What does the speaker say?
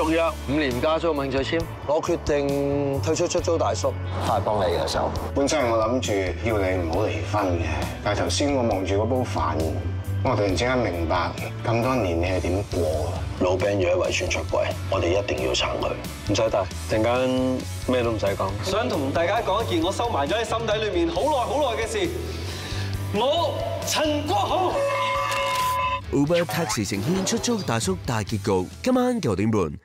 續約五年，加租，興趣簽。我決定退出出租大叔，快幫你嘅手。本身我諗住要你唔好離婚嘅，但系頭先我望住嗰煲飯，我突然之間明白咁多年你係點過。老 Ben 做一位選出軌，我哋一定要撐佢。唔使帶，陣間咩都唔使講。想同大家講一件我收埋咗喺心底裏面好耐好耐嘅事。我陳國豪。Uber Taxi 呈现出租大叔大結局，今晚九點半。